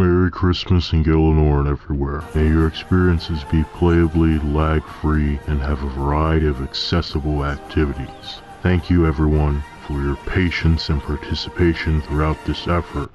Merry Christmas in Gielinor and everywhere. May your experiences be playably lag-free and have a variety of accessible activities. Thank you everyone for your patience and participation throughout this effort.